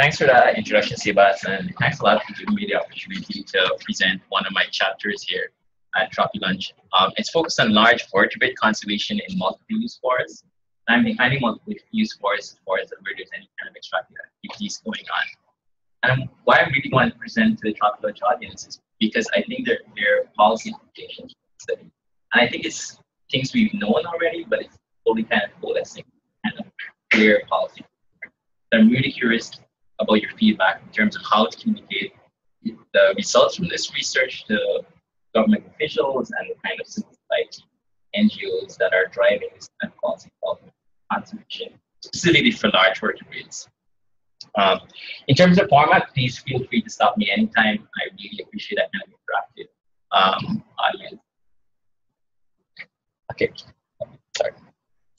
Thanks for that introduction, Sebas, and thanks a lot for giving me the opportunity to present one of my chapters here at TropiLunch. Um, it's focused on large vertebrate conservation in multiple-use forests. And I'm defining multiple-use forests as forests where there's any kind of extractive activities going on. And why I really want to present to the TropiLunch audience is because I think there, there are policy implications for study. And I think it's things we've known already, but it's totally kind of coalescing of clear policy. I'm really curious about your feedback in terms of how to communicate the results from this research to government officials and the kind of civil society NGOs that are driving this kind of policy conservation, specifically for large vertebrates. Um, in terms of format, please feel free to stop me anytime. I really appreciate that kind of interactive um, audience. Okay, sorry.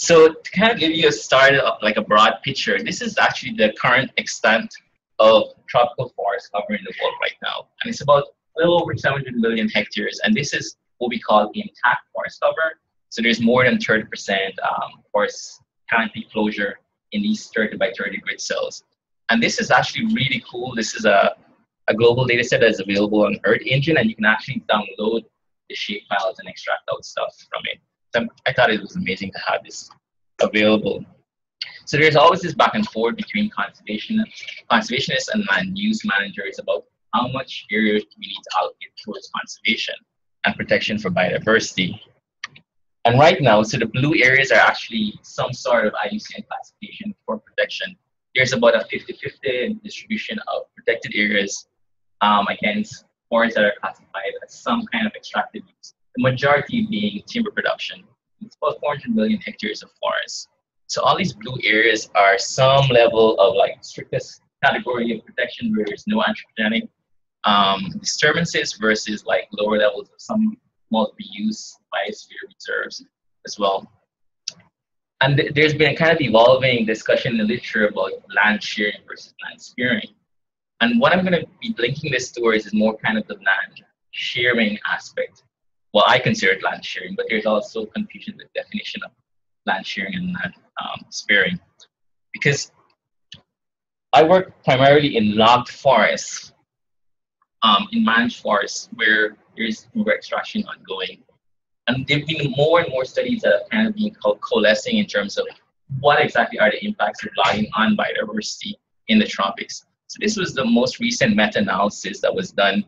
So to kind of give you a start, of like a broad picture, this is actually the current extent of tropical forest cover in the world right now. And it's about a little over 700 million hectares. And this is what we call intact forest cover. So there's more than 30% um, forest canopy closure in these 30 by 30 grid cells. And this is actually really cool. This is a, a global data set that is available on Earth Engine, and you can actually download the shape files and extract out stuff from it. I thought it was amazing to have this available. So there's always this back and forth between conservation, conservationists and land use managers about how much area we need to allocate towards conservation and protection for biodiversity. And right now, so the blue areas are actually some sort of IUCN classification for protection. There's about a 50-50 distribution of protected areas um, against forests that are classified as some kind of extractive use the majority being timber production. It's about 400 million hectares of forest. So all these blue areas are some level of like strictest category of protection where there's no anthropogenic um, disturbances versus like lower levels of some multi-use biosphere reserves as well. And th there's been a kind of evolving discussion in the literature about land sharing versus land sparing. And what I'm going to be linking this towards is more kind of the land sharing aspect well, I consider land sharing, but there's also confusion with definition of land sharing and land um, sparing. Because I work primarily in logged forests, um, in managed forests, where there's timber extraction ongoing. And there have been more and more studies that have kind of been co coalescing in terms of what exactly are the impacts of logging on biodiversity in the tropics. So this was the most recent meta-analysis that was done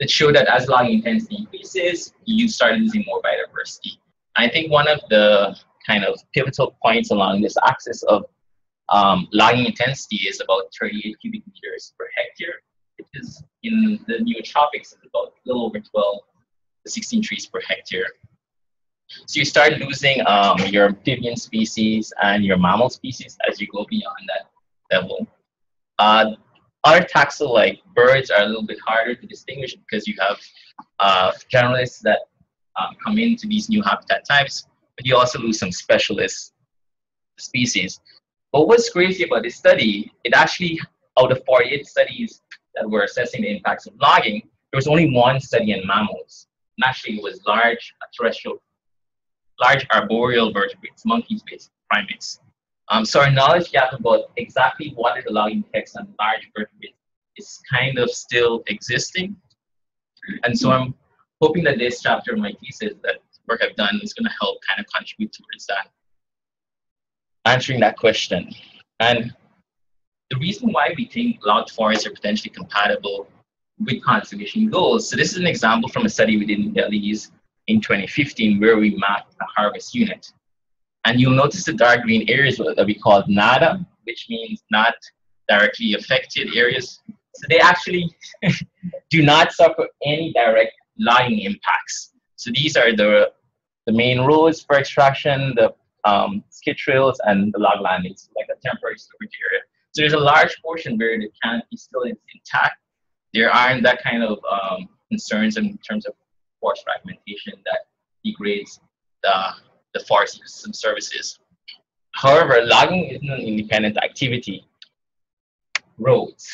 that show that as logging intensity increases, you start losing more biodiversity. I think one of the kind of pivotal points along this axis of um, logging intensity is about 38 cubic meters per hectare, which is in the neotropics is about a little over 12 to 16 trees per hectare. So you start losing um, your amphibian species and your mammal species as you go beyond that level. Uh, other taxa like birds are a little bit harder to distinguish because you have uh, generalists that um, come into these new habitat types, but you also lose some specialist species. But what's crazy about this study, it actually, out of 48 studies that were assessing the impacts of logging, there was only one study in mammals. And actually it was large terrestrial, large arboreal vertebrates, monkeys, basically, primates. Um, so our knowledge gap about exactly what are the logging effects on large vertebrates is kind of still existing. And so I'm hoping that this chapter of my thesis, that work I've done, is going to help kind of contribute towards that, answering that question. And the reason why we think logged forests are potentially compatible with conservation goals. So this is an example from a study we did in Belize in 2015 where we mapped a harvest unit. And you'll notice the dark green areas that we call NADA, which means not directly affected areas. So they actually do not suffer any direct logging impacts. So these are the, the main roads for extraction, the um, skid trails, and the log landings, like a temporary storage area. So there's a large portion where the canopy is still is intact. There aren't that kind of um, concerns in terms of forest fragmentation that degrades the the forest ecosystem services. However, logging isn't an independent activity. Roads.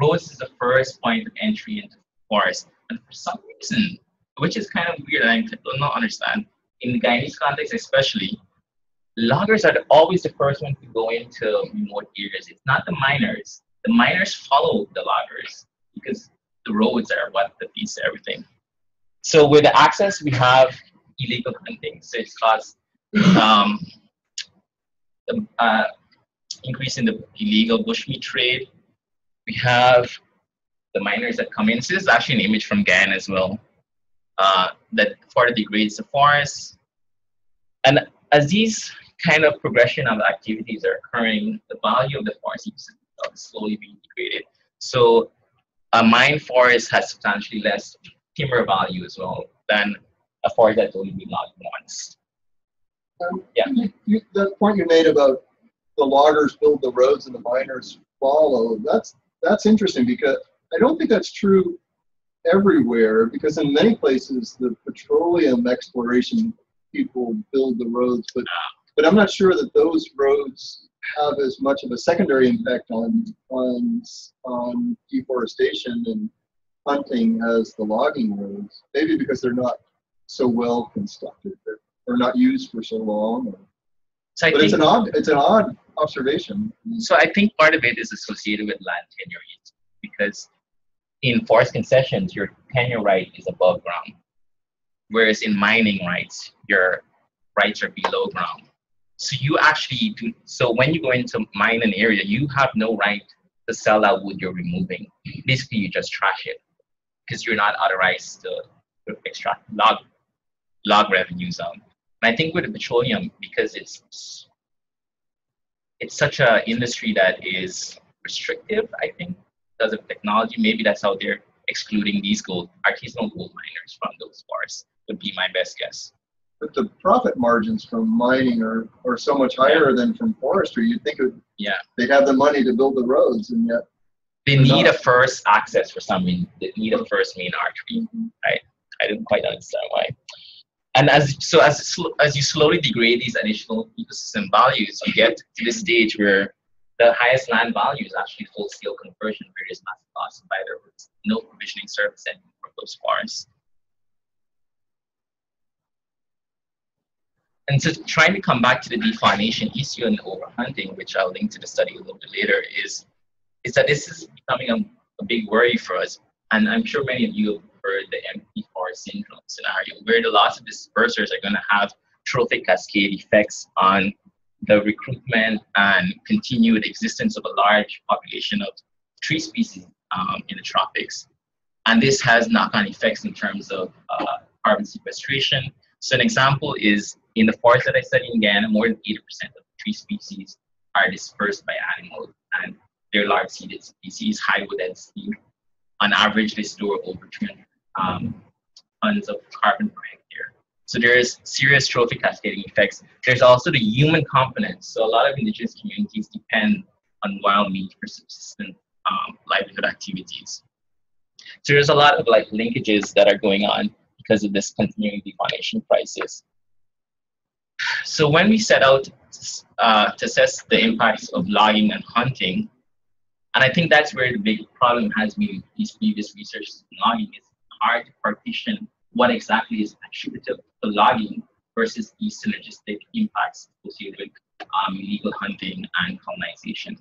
Roads is the first point of entry into forest. And for some reason, which is kind of weird, and I do not understand, in the Guyanese context especially, loggers are always the first one to go into remote areas. It's not the miners. the miners follow the loggers because the roads are what feeds everything. So with the access, we have illegal hunting. So it's caused um, the, uh, increase in the illegal bushmeat trade. We have the miners that come in. So this is actually an image from Guyana as well uh, that further degrades the forest. And as these kind of progression of activities are occurring, the value of the forest is slowly being degraded. So a mine forest has substantially less timber value as well than a forest that's only been logged once. Yeah. You, you, the point you made about the loggers build the roads and the miners follow, that's that's interesting because I don't think that's true everywhere because in many places the petroleum exploration people build the roads, but but I'm not sure that those roads have as much of a secondary impact on on on deforestation and hunting as the logging roads. Maybe because they're not so well constructed, they're, they're not used for so long. Or, so but it's an odd it's an odd observation. So I think part of it is associated with land tenure because in forest concessions, your tenure right is above ground, whereas in mining rights, your rights are below ground. So you actually do. So when you go into mine an area, you have no right to sell that wood you're removing. Basically, you just trash it because you're not authorized to, to extract log log revenues out. And I think with the petroleum, because it's it's such an industry that is restrictive, I think because of technology. Maybe that's how they're excluding these gold artisanal gold miners from those bars. Would be my best guess. But the profit margins from mining are, are so much higher yeah. than from forestry. You'd think it, yeah they'd have the money to build the roads, and yet they need not. a first access for some. They need a first main artery. Mm-hmm. Right? I didn't quite understand why. And as so as as you slowly degrade these additional ecosystem values, you get to this stage where the highest land value is actually full-scale conversion of various massive lots by was no provisioning service anymore for those forests. And so trying to come back to the defaunation issue and overhunting, which I'll link to the study a little bit later, is, is that this is becoming a, a big worry for us. And I'm sure many of you heard the forest syndrome scenario, where the loss of dispersers are going to have trophic cascade effects on the recruitment and continued existence of a large population of tree species um, in the tropics. And this has knock-on effects in terms of uh, carbon sequestration. So an example is in the forest that I study in Guyana, more than 80% of tree species are dispersed by animals, and they're large-seeded species, high wood density. On average, they store over 300 um, tons of carbon per hectare. So there's serious trophic cascading effects. There's also the human component. So a lot of indigenous communities depend on wild meat for subsistence um, livelihood activities. So there's a lot of like linkages that are going on because of this continuing deforestation crisis. So when we set out uh, to assess the impacts of logging and hunting, and I think that's where the big problem has been these previous research in logging is hard to partition what exactly is attributed to logging versus the synergistic impacts associated with um, illegal hunting and colonization.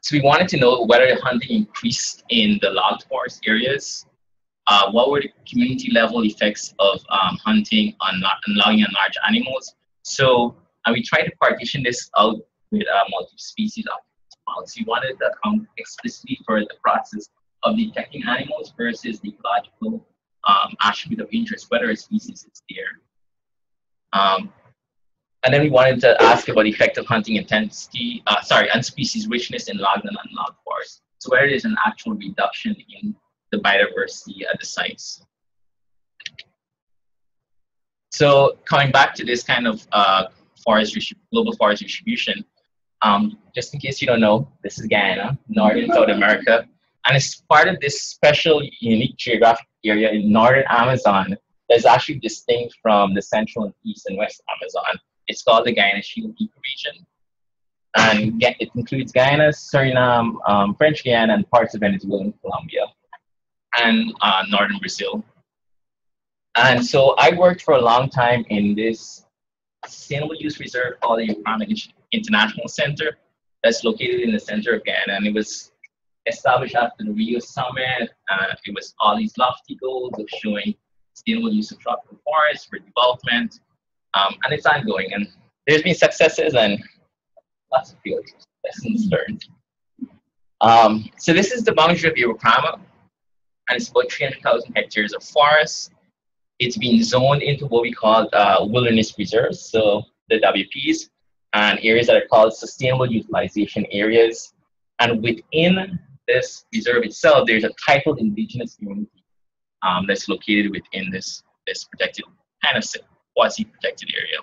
So we wanted to know whether hunting increased in the logged forest areas, uh, what were the community level effects of um, hunting on, on logging on large animals. So uh, we tried to partition this out with uh, multi-species So we wanted to account explicitly for the process of detecting animals versus the ecological um, attribute of interest, whether a species is there. Um, and then we wanted to ask about the effective hunting intensity, uh, sorry, and species richness in logged and unlogged forests. So where there's an actual reduction in the biodiversity at the sites. So coming back to this kind of uh, forest global forest distribution, um, just in case you don't know, this is Guyana, northern South America, and it's part of this special, unique geographic area in northern Amazon that's actually distinct from the central and east and west Amazon. It's called the Guyana Shield region. And it includes Guyana, Suriname, um, French Guiana, and parts of Venezuela and Colombia, and uh, northern Brazil. And so I worked for a long time in this Sustainable Use Reserve called the International Center. that's located in the center of Guyana, and it was established after the Rio Summit. Uh, it was all these lofty goals of showing sustainable use of tropical forests for development, um, and it's ongoing. And there's been successes and lots of lessons learned. Um, so this is the boundary of Iwokrama, and it's about 300,000 hectares of forest. It's been zoned into what we call uh, wilderness reserves, so the WPs, and areas that are called sustainable utilization areas. And within this reserve itself, there's a titled indigenous community um, that's located within this, this protected, kind of quasi-protected area.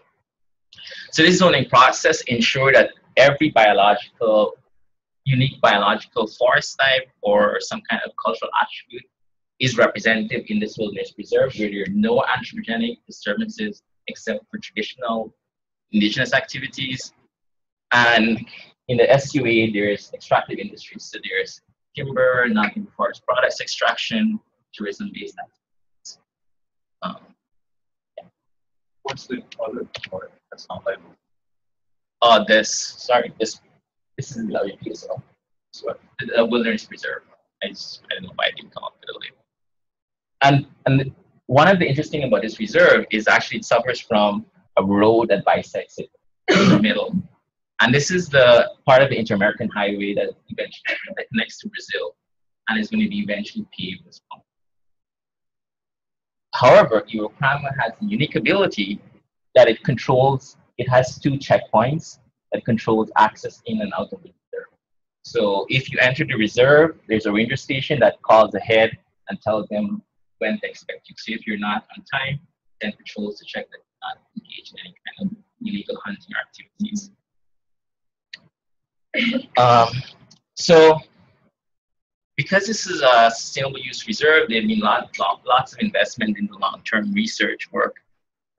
So this zoning process ensure that every biological, unique biological forest type or some kind of cultural attribute is representative in this wilderness reserve where there are no anthropogenic disturbances except for traditional indigenous activities. And in the SUA, there's extractive industries. So there's timber, non-timber forest products extraction, tourism-based activities. Um, yeah. What's the other part that's not labeled? Uh, this, sorry, this, this is the WP. So, the wilderness preserve. I, just, I don't know why I didn't come up with a label. And, and one of the interesting about this reserve is actually it suffers from a road that bisects it in the middle. And this is the part of the Inter-American Highway that eventually that connects to Brazil and is going to be eventually paved as well. However, Iwokrama has a unique ability that it controls, it has two checkpoints that controls access in and out of the reserve. So if you enter the reserve, there's a ranger station that calls ahead and tells them when to expect you. So if you're not on time, then patrols to check that you're not engaged in any kind of illegal hunting activities. Um, so because this is a sustainable use reserve, there have been lots, lots of investment in the long-term research work.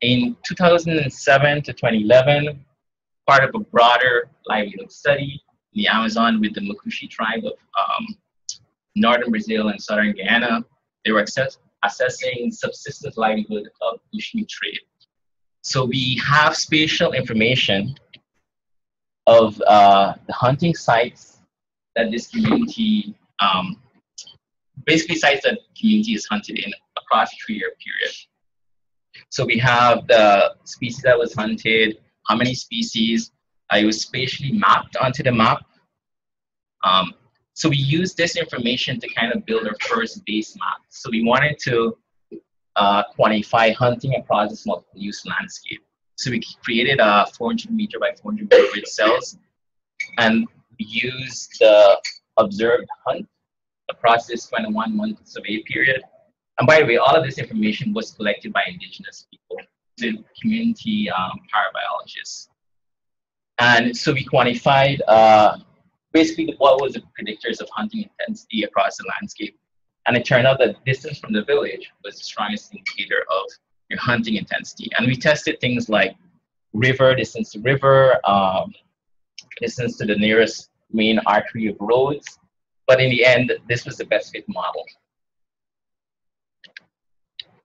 In 2007 to 2011, part of a broader livelihood study in the Amazon with the Makushi tribe of um, northern Brazil and southern Guyana, they were access assessing subsistence livelihood of bushmeat trade. So we have spatial information of uh, the hunting sites that this community, um, basically sites that community is hunted in across three-year period. So we have the species that was hunted, how many species, uh, it was spatially mapped onto the map. Um, so we used this information to kind of build our first base map. So we wanted to uh, quantify hunting across this multiple use landscape. So we created a 400 meter by 400 meter grid cells and used the observed hunt across this 21 month survey period. And by the way, all of this information was collected by indigenous people, the community um, parabiologists. And so we quantified uh, basically what was the predictors of hunting intensity across the landscape. And it turned out that distance from the village was the strongest indicator of your hunting intensity. And we tested things like river, distance to river, um, distance to the nearest main artery of roads. But in the end, this was the best fit model.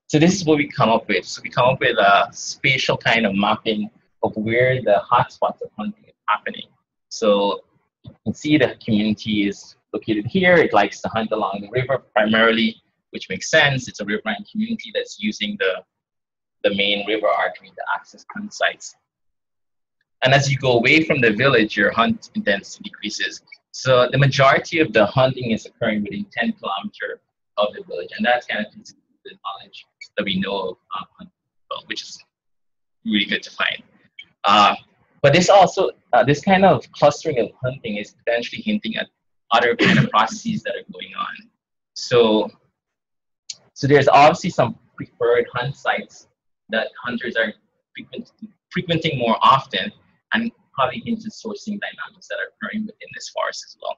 So this is what we come up with. So we come up with a spatial kind of mapping of where the hotspots of hunting is happening. So you can see the community is located here. It likes to hunt along the river primarily, which makes sense. It's a riverine community that's using the, the main river artery to access hunt sites. And as you go away from the village, your hunt intensity decreases. So the majority of the hunting is occurring within 10 kilometers of the village. And that's kind of the knowledge that we know of um, which is really good to find. Uh, but this also, uh, this kind of clustering of hunting is potentially hinting at other kind of processes that are going on. So, so there's obviously some preferred hunt sites that hunters are frequent, frequenting more often and probably into sourcing dynamics that are occurring within this forest as well.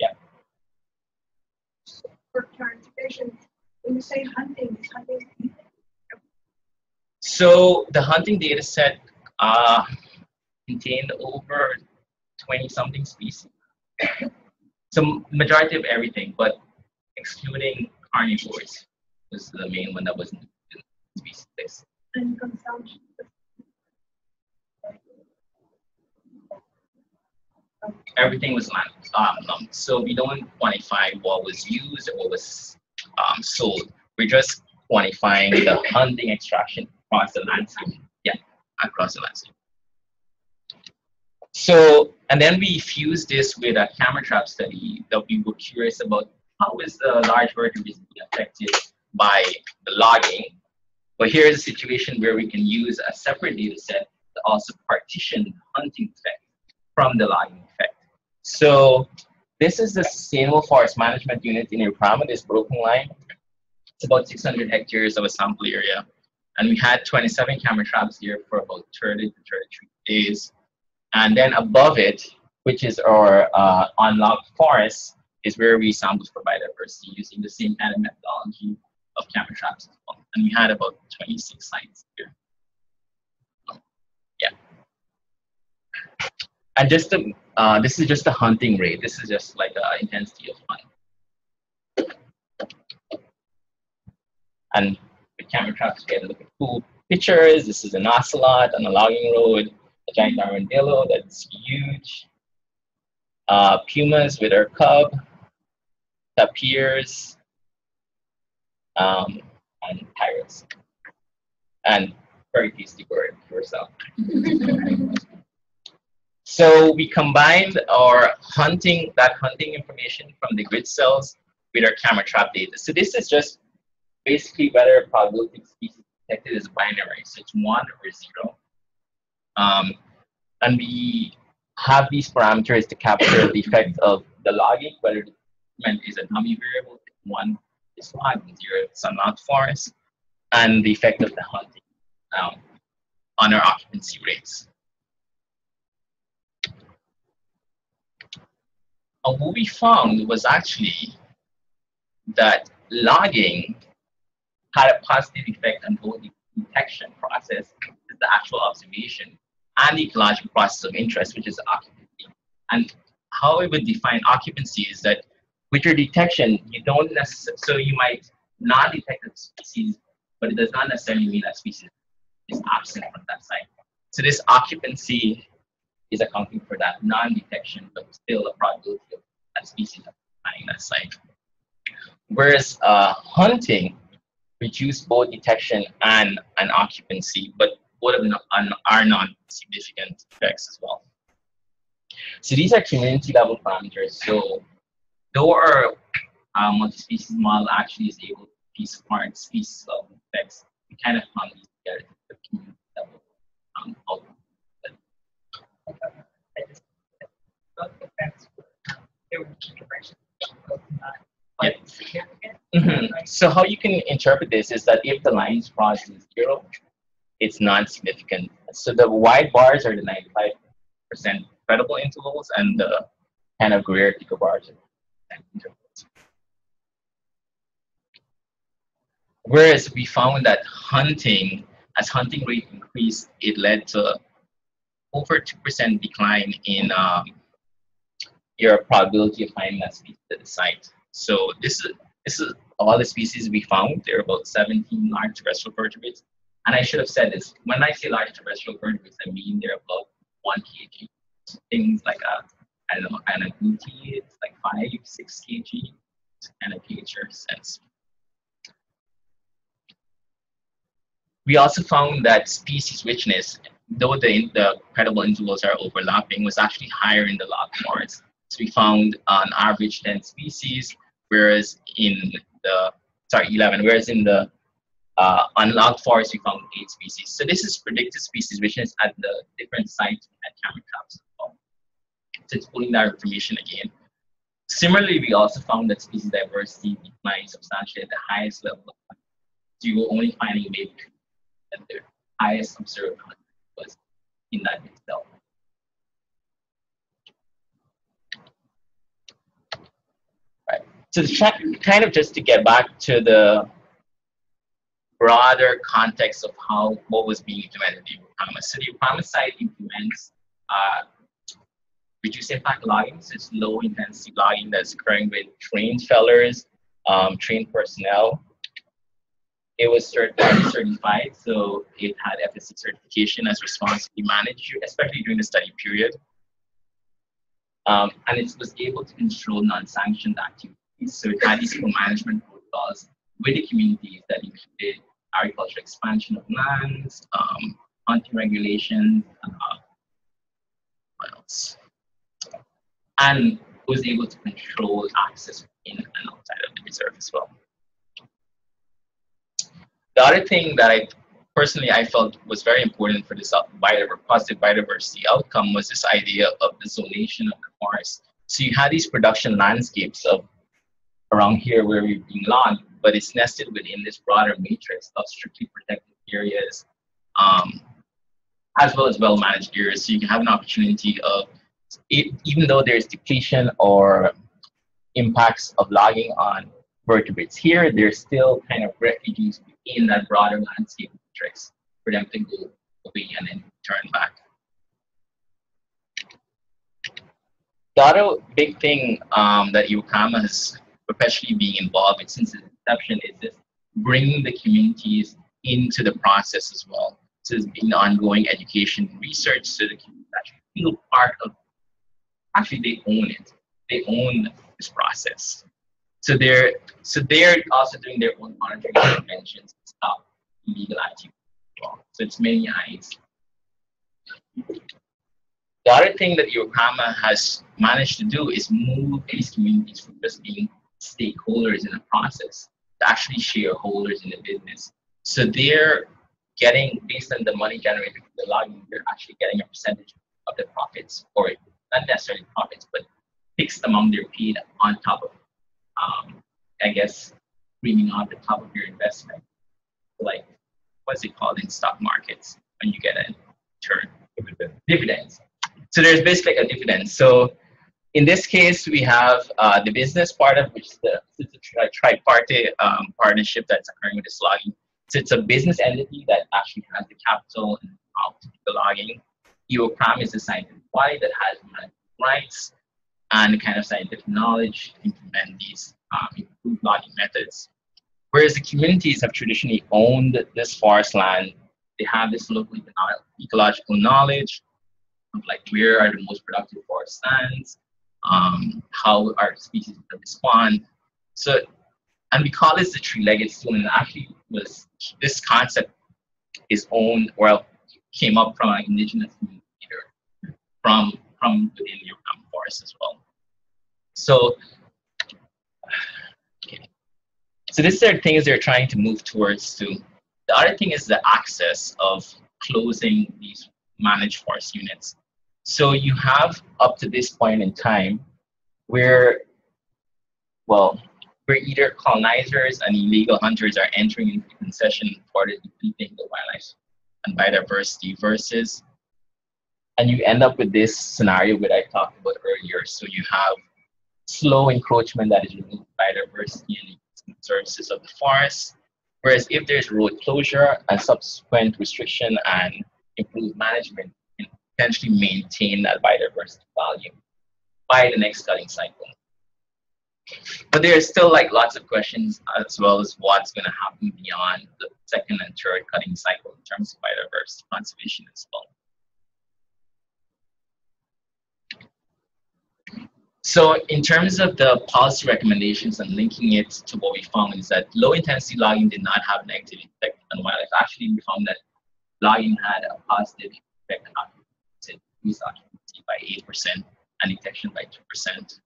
Yeah. For clarification, when you say hunting, is hunting so the hunting data set uh, contained over 20 something species. so majority of everything, but excluding carnivores was the main one that was in species list. And consumption. everything was land, um, so we don't quantify what was used or what was um, sold. We're just quantifying the hunting extraction across the landscape. Yeah, across the landscape. So, and then we fused this with a camera trap study that we were curious about how is the large vertebrates being affected by the logging. But here's a situation where we can use a separate data set to also partition the hunting effect from the logging effect. So this is the Sustainable Forest Management Unit in Iwokrama, this broken line. It's about 600 hectares of a sample area. And we had 27 camera traps here for about 30 to 33 days. And then above it, which is our uh, unlogged forest, is where we sampled for biodiversity using the same kind of methodology of camera traps as well. And we had about 26 sites here. Yeah. And just the, uh, this is just the hunting rate. This is just like the intensity of hunt. And the camera traps we get a look at cool pictures. This is an ocelot on a logging road a giant armadillo that's huge, uh, pumas with their cub, tapirs, um, and pirates. And very tasty bird yourself. so we combined our hunting, that hunting information from the grid cells with our camera trap data. So this is just basically whether a probability species detected is binary. So it's one or zero. Um, and we have these parameters to capture the effect of the logging, whether the measurement is a dummy variable, one is zero is unlogged forest, and the effect of the hunting um, on our occupancy rates. And what we found was actually that logging had a positive effect on both the detection process, the actual observation, and the ecological process of interest, which is occupancy. And how we would define occupancy is that with your detection, you don't necessarily, so you might not detect a species, but it does not necessarily mean that species is absent from that site. So this occupancy is accounting for that non-detection, but still a probability of that species finding that site. Whereas uh, hunting reduced both detection and an occupancy, but both of them are non-significant effects as well. So these are community level parameters. So though our uh, multi-species model actually is able to piece apart species level effects, we kind of found these together to the community level um, outcome. Mm -hmm. So how you can interpret this is that if the lines cross zero, it's non-significant. So the wide bars are the 95% credible intervals and the kind of gray thicker bars are. Whereas we found that hunting, as hunting rate increased, it led to over 2% decline in um, your probability of finding that species at the site. So this is, this is all the species we found. There are about 17 large terrestrial vertebrates and I should have said this, when I say large terrestrial vertebrates, I mean they're above one kg. Things like a, I don't know, an agouti, it's like five, six kg, and a PHR sense. We also found that species richness, though the, the credible intervals are overlapping, was actually higher in the logged forests. So we found on average 10 species, whereas in the, sorry, 11, whereas in the uh, unlogged forest, we found eight species. So this is predicted species, richness at the different sites at camera. So it's pulling that information again. Similarly, we also found that species diversity declined substantially at the highest level. So you were only finding maybe that the highest observed was in that itself. Right. So the kind of just to get back to the broader context of how what was being implemented in. So the Iwokrama site implements uh, impact logging, it's low intensity logging that's occurring with trained fellers, um, trained personnel. It was certified, so it had FSC certification as responsibly managed, especially during the study period. Um, and it was able to control non-sanctioned activities. So it had these co-management protocols with the communities that included agricultural expansion of lands, um, hunting regulations, uh, what else? And was able to control access in and outside of the reserve as well. The other thing that I personally I felt was very important for this positive biodiversity outcome was this idea of the zonation of the forest. So you had these production landscapes of around here where we're being logged, but it's nested within this broader matrix of strictly protected areas, um, as well as well-managed areas. So you can have an opportunity of, it, even though there's depletion or impacts of logging on vertebrates here, there's still kind of refugees in that broader landscape matrix for them to go away and then turn back. The other big thing um, that Iwokrama has perpetually being involved in since its inception is this bringing the communities into the process as well. So it's been ongoing education and research so the communities actually feel part of, actually they own it. They own this process. So they're so they're also doing their own monitoring interventions to stop illegal activity. So it's many eyes. The other thing that Iwokrama has managed to do is move these communities from just being stakeholders in the process to actually shareholders in the business. So they're getting, based on the money generated from the logging, they're actually getting a percentage of the profits, or not necessarily profits, but fixed amount they're paid on top of, um, I guess, bringing on the top of your investment. Like, what's it called in stock markets when you get a turn? Dividends. So there's basically a dividend. So in this case, we have uh, the business part of which is the it's a tripartite um, partnership that's occurring with this logging. So it's a business entity that actually has the capital and do the logging. Iwokrama is a scientific body that has rights and kind of scientific knowledge to implement these um, improved logging methods. Whereas the communities have traditionally owned this forest land, they have this local ecological knowledge of like where are the most productive forest lands, um, how our species respond. So, and we call this the three-legged stool, and actually was this concept is owned or came up from an indigenous leader from from within your forest as well. So, okay. so this are things they're trying to move towards too. The other thing is the access of closing these managed forest units. So you have up to this point in time where, well, where either colonizers and illegal hunters are entering into concession for the depleting the wildlife and biodiversity versus, and you end up with this scenario that I talked about earlier. So you have slow encroachment that is removing biodiversity and services of the forest. Whereas if there's road closure and subsequent restriction and improved management, can potentially maintain that biodiversity value by the next cutting cycle. But there are still like lots of questions as well as what's going to happen beyond the second and third cutting cycle in terms of biodiversity conservation as well. So in terms of the policy recommendations and linking it to what we found is that low intensity logging did not have a negative effect on wildlife. Actually, we found that logging had a positive effect on increase occupancy by 8% and detection by 2%.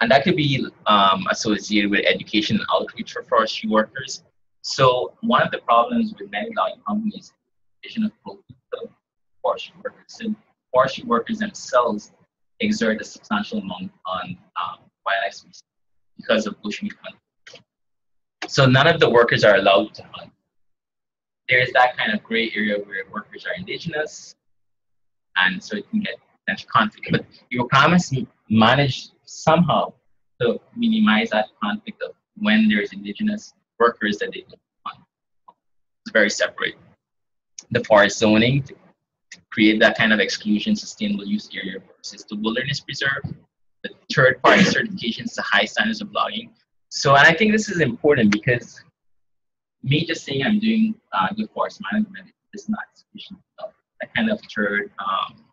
And that could be um, associated with education and outreach for forestry workers. So one of the problems with many logging companies is the of forestry workers. So forestry workers themselves exert a substantial amount on um, wildlife species because of bushmeat hunting. So none of the workers are allowed to hunt. There is that kind of gray area where workers are indigenous and so it can get potential conflict. But Iwokrama manage somehow to minimize that conflict of when there's indigenous workers that they want. It's very separate. The forest zoning to, to create that kind of exclusion sustainable use area versus the wilderness preserve. The third party certifications to high standards of logging. So, and I think this is important because me just saying I'm doing uh, good forest management is not sufficient that kind of third um,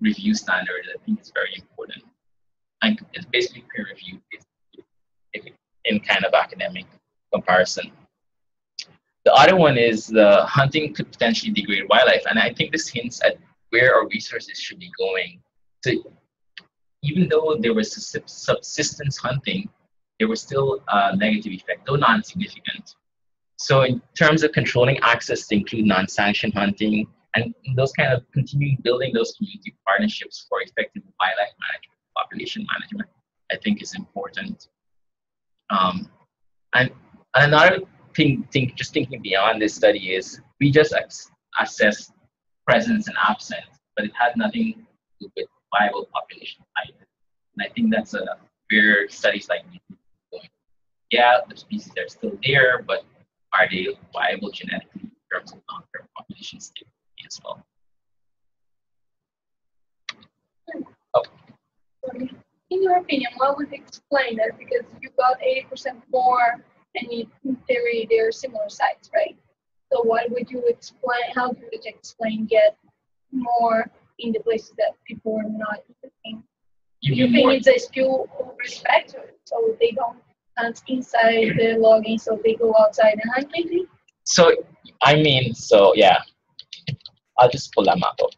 review standards, I think is very important. And it's basically peer reviewed in kind of academic comparison. The other one is the hunting could potentially degrade wildlife, and I think this hints at where our resources should be going. So even though there was subsistence hunting, there was still a negative effect, though non-significant. So in terms of controlling access to include non-sanctioned hunting and those kind of continuing building those community partnerships for effective wildlife management, population management, I think is important. Um, and another thing, think, just thinking beyond this study is we just assess presence and absence, but it had nothing to do with viable population type. And I think that's a where studies like going. Yeah, the species are still there, but are they viable genetically in terms of long-term population stability as well? Oh. In your opinion, what would explain that? Because you got 80% more, and you, in theory, they're similar sites, right? So why would you explain? How would you explain get more in the places that people are not using? You, you think more? it's a skill of respect, so they don't hunt inside the logging, so they go outside and hunt maybe? So I mean, so yeah, I'll just pull that map up.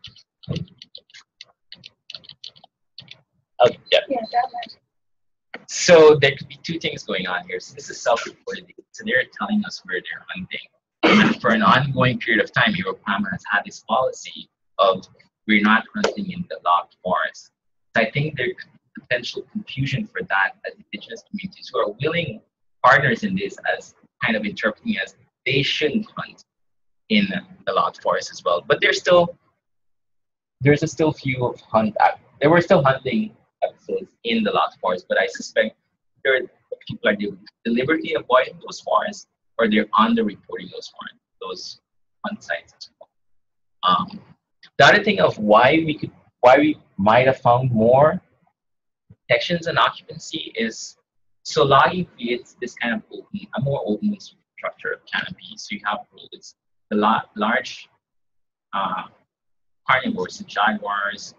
Oh, yeah. Yeah, that So there could be two things going on here. So this is self-reported. So they're telling us where they're hunting. For an ongoing period of time, Iwokrama has had this policy of we're not hunting in the logged forest. So I think there could be potential confusion for that as indigenous communities who are willing partners in this as kind of interpreting as they shouldn't hunt in the logged forest as well. But there's still there's a still few of hunt uh, there were still hunting episodes in the logged forest, but I suspect there people are deliberately avoiding those forests or they're underreporting those forests, those hunt sites as well. Um, the other thing of why we could why we might have found more protections and occupancy is so logging creates this kind of open, a more open structure of canopy. So you have roads, the la- large uh, carnivores, the jaguars,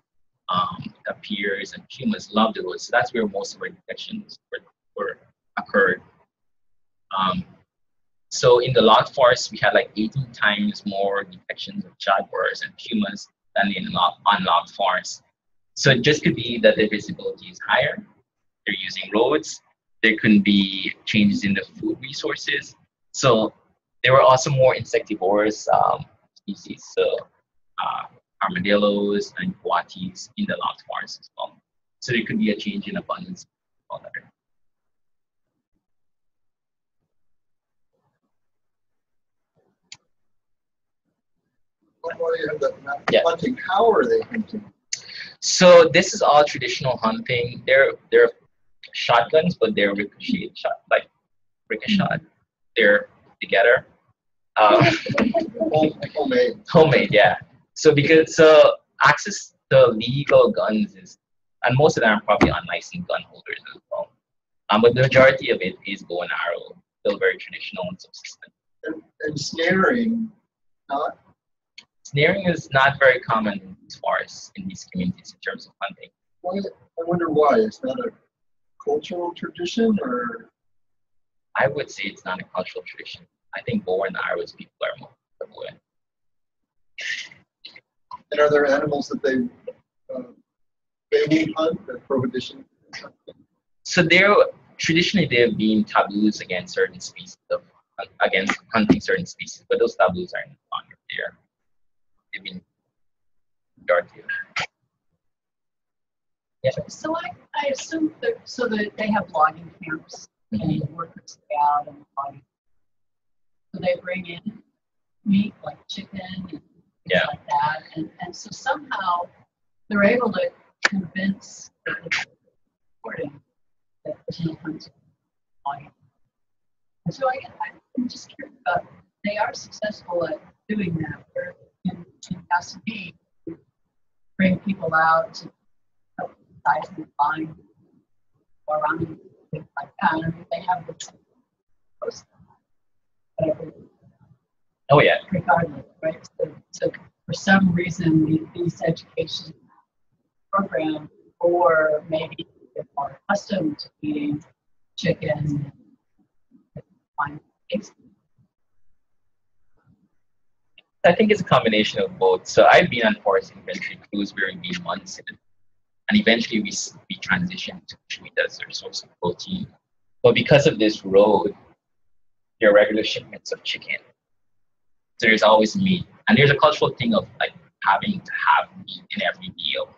um, tapirs, and humans love the woods. So that's where most of our detections were, were occurred. Um, so in the logged forest, we had like 18 times more detections of jaguars and pumas than in unlogged forest. So it just could be that the visibility is higher. They're using roads. There could be changes in the food resources. So there were also more insectivorous um, species. So uh, armadillos and coatis in the logged forest as well. So there could be a change in abundance. Yeah. Hunting, how are they hunting? So this is all traditional hunting. They're they're shotguns, but they're ricochet shot, like ricochet. They're together. Um, homemade. Homemade, yeah. So because so access to legal guns is, and most of them are probably unlicensed gun holders as well. Um, but the majority of it is bow and arrow, still very traditional and subsistent. And, and snaring, not snaring is not very common as far as in these communities in terms of hunting. Why, I wonder why. Is that a cultural tradition or? I would say it's not a cultural tradition. I think bow and arrows people are more familiar And are there animals that they uh, they hunt? That prohibition. So there, traditionally, there have been taboos against certain species of against hunting certain species, but those taboos are no longer there. They've been Yeah. So I, I assume that so that they have logging camps mm-hmm. and the workers stay out and logging. So they bring in meat like chicken and yeah. like that. And, and so somehow they're able to convince the reporting that the hunts logging. And so I, I'm just curious about they are successful at doing that. Where in, in Pasadena, bring people out to help size and find or things like that. I mean, they have the post whatever Oh yeah. Regardless, right? So, so for some reason, these education program, or maybe they're more accustomed to eating chicken. I think it's a combination of both. So I've been on forest inventory crews during these months, and eventually we we transitioned to treat as a source of protein. But because of this road, there are regular shipments of chicken. There's always meat, and there's a cultural thing of like having to have meat in every meal.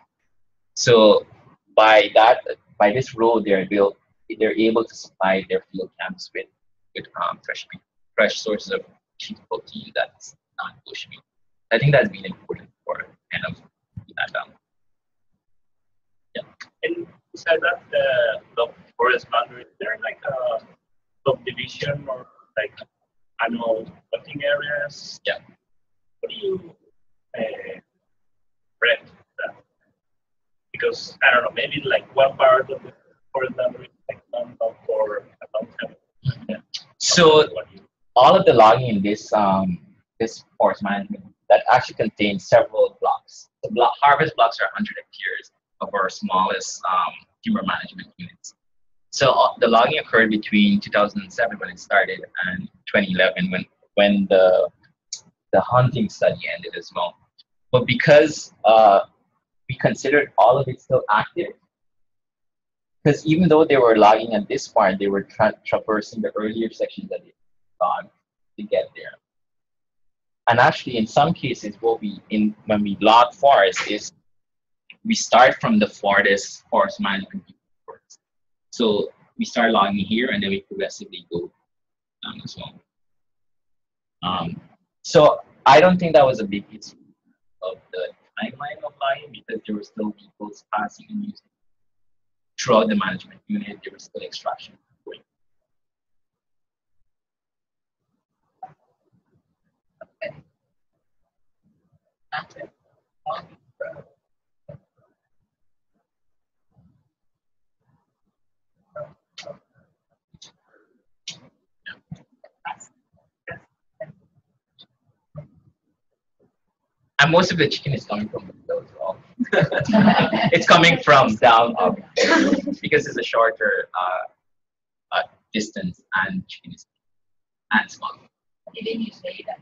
So by that, by this road, they're able they're able to supply their field camps with with um, fresh meat, fresh sources of cheap protein that's not bush meat. I think that's been important for kind of that down. And you said that uh, the forest boundary, is there like a subdivision or like annual hunting areas? Yeah. What do you uh, rent that? Because I don't know, maybe like one part of the forest boundary is like done for a long time. Yeah. So What do you- all of the logging in this um, this forest management that actually contains several blocks. The block, harvest blocks are 100 hectares of our smallest um, timber management units. So uh, the logging occurred between 2007 when it started and 2011 when when the the hunting study ended as well. But because uh, we considered all of it still active, because even though they were logging at this part, they were tra- traversing the earlier sections that they logged to get there. And actually, in some cases, what we in when we log forests is we start from the farthest forest management. So we start logging here, and then we progressively go down as well. Um, so I don't think that was a big issue of the timeline of logging because there were still people passing and using throughout the management unit. There was still extraction going. That's it. And most of the chicken is coming from middle as well. it's coming from down up because it's a shorter uh, uh, distance and chicken is and small. Didn't you say that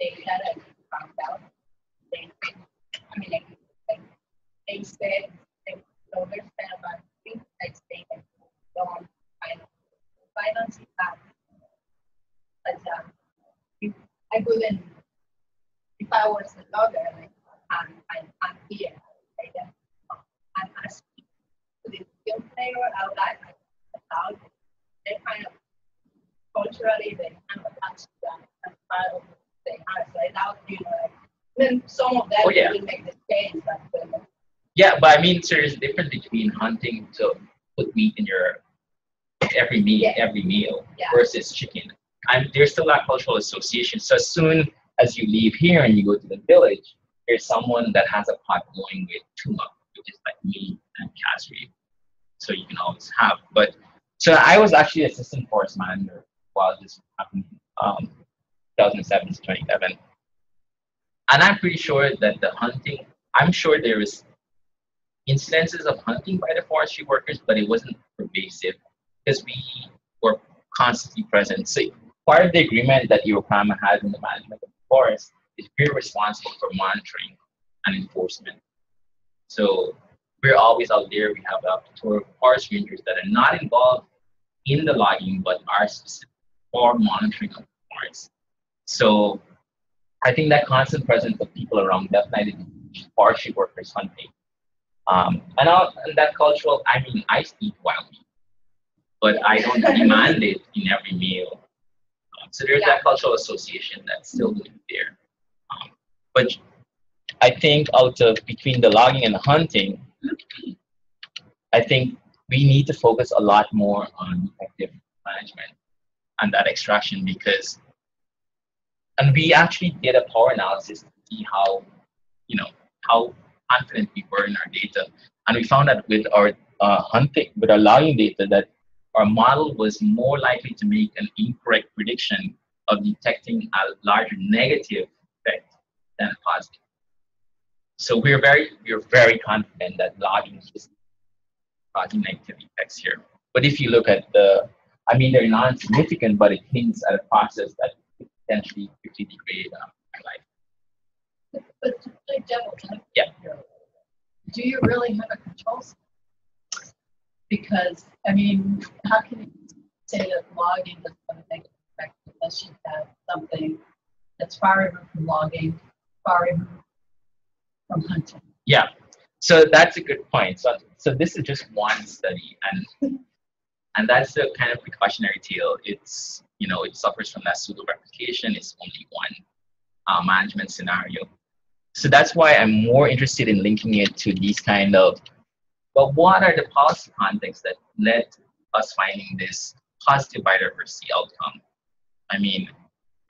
they had a found out? They, I mean, like, like, they said, they, they're saying about, things like, they don't find, finance out. But, um, I wouldn't, if I was a lawyer, like, I'm, I'm, I'm here, like, I'm asking to the film player out that, out, they kind of culturally they kind of attached to that as part of the house. So I doubt, you know, like, then some of that Oh, yeah. will make the change, but uh, Yeah, but I mean, there's a difference between hunting to put meat in your every meal, Yeah. every meal Yeah. versus chicken. And there's still that cultural association. So as soon as you leave here and you go to the village, there's someone that has a pot going with tuma, which is like meat and cashew. So you can always have. But so I was actually assistant forest manager while this happened, um, 2007 to 2011. And I'm pretty sure that the hunting, I'm sure there is incidences of hunting by the forestry workers, but it wasn't pervasive because we were constantly present. So part of the agreement that Iwokrama has in the management of forest is we're responsible for monitoring and enforcement. So we're always out there. We have up of forest rangers that are not involved in the logging, but are specific for monitoring of the forest. So I think that constant presence of people around definitely forestry workers hunting. Um, and, I'll, and that cultural, I mean, I eat wild meat, but I don't demand it in every meal. Um, so there's that cultural association that's still there. Um, but I think out of between the logging and the hunting, I think we need to focus a lot more on effective management and that extraction because, and we actually did a power analysis to see how, you know, how confident we were in our data. And we found that with our uh, hunting, with our logging data, that our model was more likely to make an incorrect prediction of detecting a larger negative effect than a positive. So we're very we're very confident that logging is causing negative effects here. But if you look at the, I mean, they're non-significant, but it hints at a process that could potentially quickly degrade um, life. But to play devil's advocate Yeah. do you really have a control? system? Because, I mean, how can you say that logging is going to make effect unless you have something that's far removed from logging, far removed from hunting? Yeah. So that's a good point. So so this is just one study, and and that's the kind of precautionary tale. It's you know it suffers from that pseudo replication. It's only one uh, management scenario. So that's why I'm more interested in linking it to these kind of, but what are the policy contexts that led us finding this positive biodiversity outcome? I mean,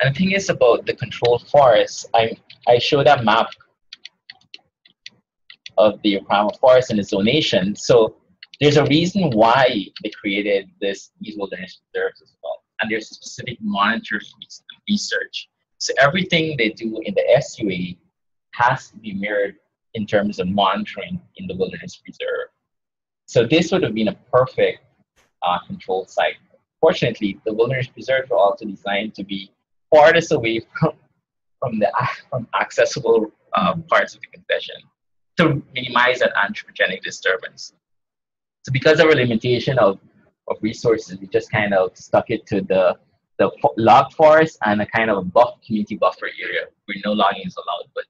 and the thing is about the controlled forest. I I show that map of the Iwokrama forest and the zonation. So there's a reason why they created this these wilderness reserves as well. And there's a specific monitor research. So everything they do in the SUA has to be mirrored in terms of monitoring in the wilderness reserve. So this would have been a perfect uh, control site. Fortunately, the wilderness preserves were also designed to be farthest away from from the from accessible uh, parts of the concession to minimize that anthropogenic disturbance. So because of a limitation of, of resources, we just kind of stuck it to the the log forest and a kind of a buff community buffer area where no logging is allowed, but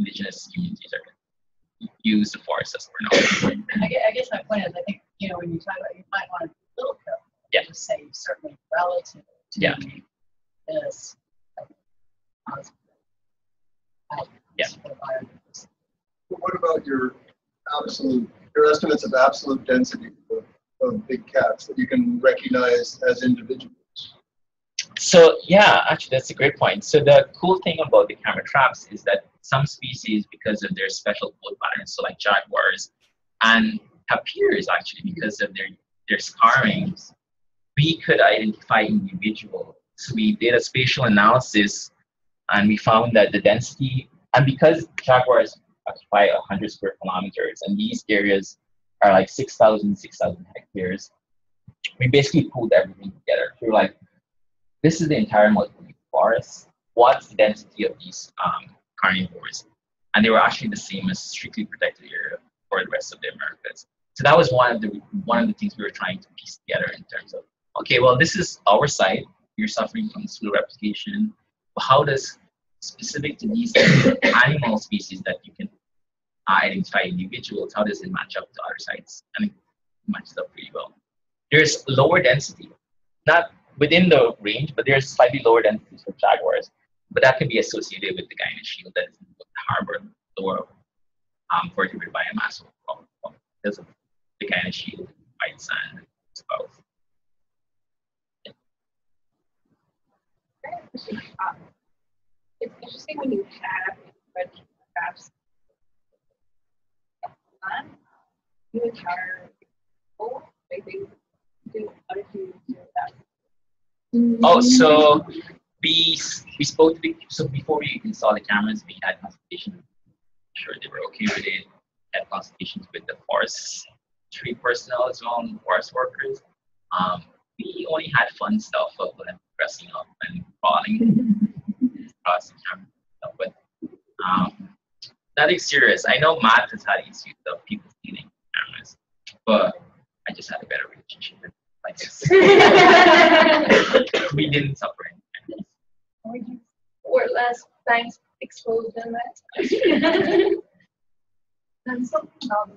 indigenous communities are use the forest as for now. I guess, I guess my point is, I think, you know, when you talk about, you might want to be a little careful. Yeah. To say certainly relative to Yeah. this. like, Yeah. for. But what about your absolute, your estimates of absolute density of, of big cats that you can recognize as individuals? So yeah, actually that's a great point. So the cool thing about the camera traps is that some species, because of their special coat patterns, so like jaguars, and tapirs actually because of their their scarring, we could identify individuals. So we did a spatial analysis, and we found that the density, and because jaguars occupy 100 square kilometers, and these areas are like 6,000, 6,000 hectares, we basically pulled everything together. We were like, this is the entire multiple forest. What's the density of these um, carnivores? And they were actually the same as strictly protected area for the rest of the Americas. So that was one of the one of the things we were trying to piece together in terms of okay, well, this is our site. You're suffering from slow replication. But how does specific to these animal species that you can identify individuals, how does it match up to other sites? And it matches up pretty well. There's lower density, not within the range, but there's slightly lower densities for jaguars. But that can be associated with the Guiana shield that is in the harbor lower um, vertebrate biomass overall because of the Guiana shield, white sand, spouse. Um, It's interesting when you have crabs. On the entire people, like they do other that. Oh, so we we spoke to the so before we installed the cameras, we had consultations. Sure, they were okay with it. Had consultations with the forest tree personnel as well, and forest workers. Um, we only had fun stuff of them dressing up and crawling across the camera, but um, nothing serious. I know Matt has had issues of people stealing cameras, but I just had a better relationship with like this. we didn't suffer any. Or less times exposed them that. And something um.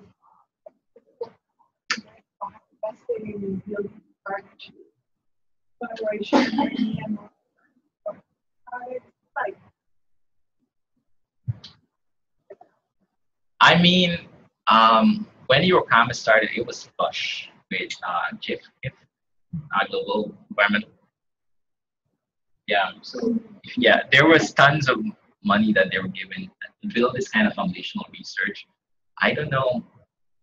Investing in building partnership. Collaboration. and, I mean, um, when Iwokrama started, it was flush with uh, GEF, uh, Global Environmental. Yeah, So yeah, there was tons of money that they were given to build this kind of foundational research. I don't know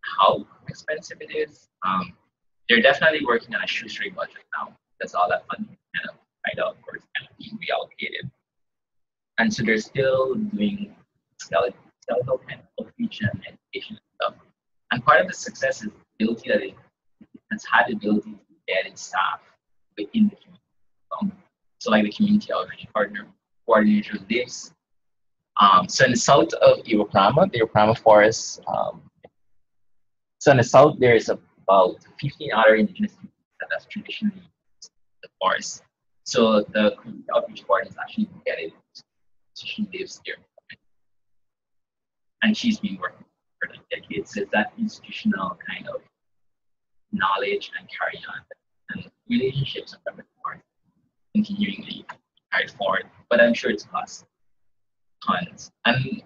how expensive it is. Um, they're definitely working on a shoestring budget now. That's all that funding kind of right out or it's kind of being reallocated. And so they're still doing self-help kind of outreach and education and stuff. And part of the success is the ability that it has had the ability to get its staff within the community. Um, so like the community outreach partner coordinator lives. Um, so in the south of Iwo the Iwo forest, um, so in the south there is about 15 other indigenous people that have traditionally the forest. So the community outreach coordinator is actually get it. So she lives there. And she's been working for like decades. So that institutional kind of knowledge and carry on and relationships and continually carried forward. But I'm sure it's cost tons. And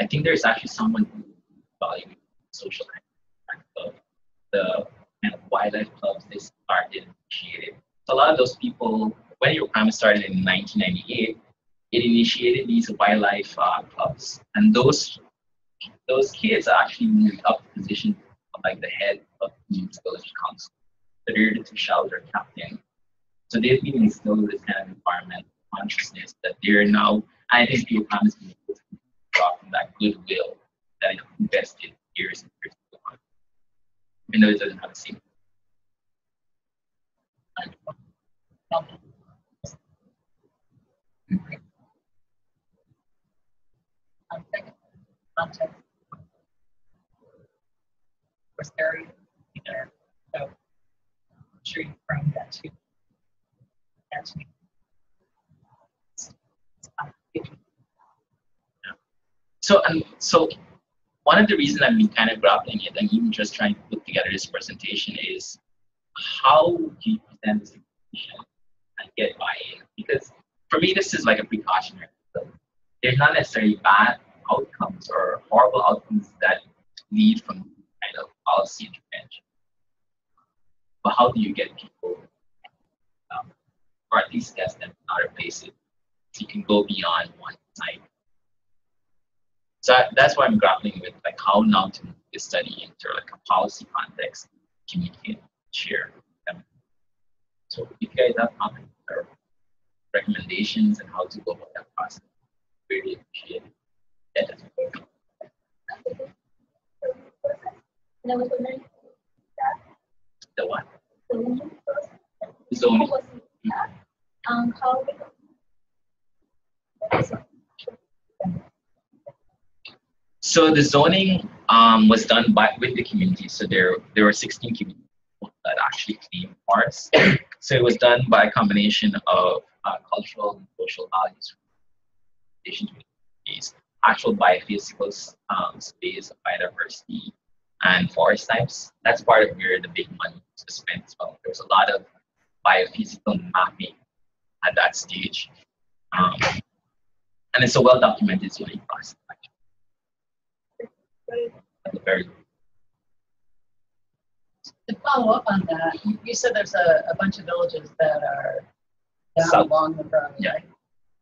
I think there's actually someone who values social aspect of the kind of wildlife clubs they started initiated. So a lot of those people, when your program started in 1998, it initiated these wildlife uh, clubs, and those those kids actually moved up the position of like the head of the village council. The Toshao captain. So they've been instilled this kind of environmental consciousness that they're now, I think people promise me from that goodwill that I invested years and years ago. Even though it doesn't have the same. Context. Was very there, so I'm sure you bring that to. That's me. So and so one of the reasons I've been kind of grappling it and even just trying to put together this presentation is how do you present this information and get buy-in? Because for me, this is like a precautionary. There's not necessarily bad outcomes or horrible outcomes that lead from kind of policy intervention. But how do you get people, um, or at least test them in other places, so you can go beyond one site? So that's why I'm grappling with like how now to move this study into like a policy context, communicate, share. Them. So if you guys have comments or recommendations and how to go about that process, really appreciate it. Yeah, that's That was the name. the one. The Zoning. Um? So the zoning um, was done by with the community. So there there were 16 communities that actually claimed forests. So it was done by a combination of uh, cultural and social values, actual biophysical um, space biodiversity, and forest types. That's part of where the big money was spent as well. There was a lot of biophysical mapping at that stage. Um, and it's a well documented zoning process. At the very To follow up on that, you, you said there's a, a bunch of villages that are down South. along the road, Yeah. right?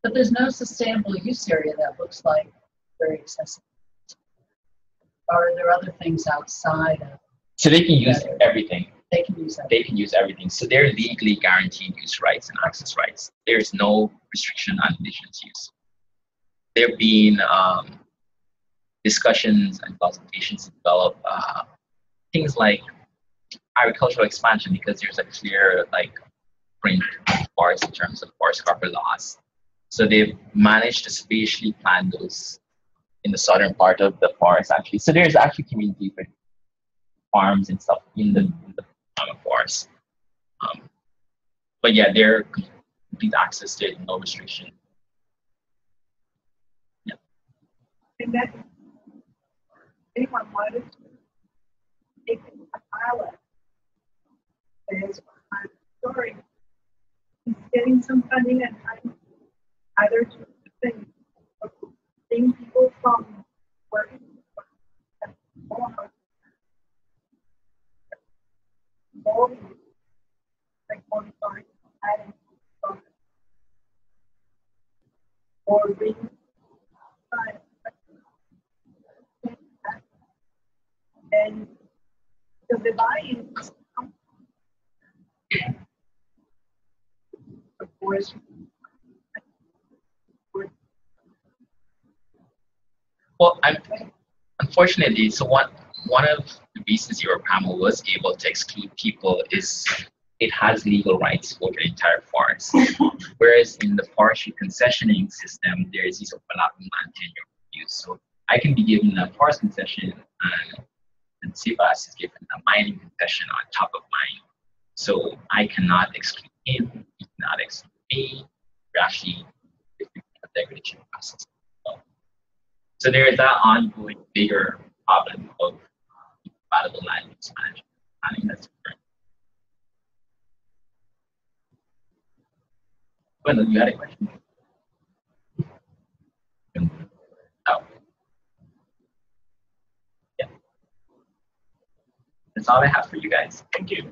But there's no sustainable use area that looks like very accessible. Are there other things outside of, So they can use everything. They can use that? They can use everything. So they're legally guaranteed use rights and access rights. There's no restriction on indigenous use. There have been um, discussions and consultations to develop uh, things like agricultural expansion because there's a clear like print forest in terms of forest cover laws. So they've managed to spatially plan those in the southern part of the forest actually. So there's actually community with farms and stuff in the, in the um, forest. Um, but yeah, they're complete access to it, no restriction. And that, anyone wanted to make a pilot, there's my story. He's getting some funding and time, either to bring people from working. More, like forty-five, adding, and the of course Well, I'm, unfortunately, so one one of the reasons your panel was able to exclude people is it has legal rights over the entire forest. Whereas in the forestry concessioning system, there is this overlapping land tenure use. So I can be given a forest concession and, and CFAS is given a mining concession on top of mine. So I cannot exclude him, he cannot exclude me. We're actually degradation process. So, so there is that ongoing bigger problem of compatible land use management planning that's occurring. You had a question? Oh. Yeah. That's all I have for you guys. Thank you.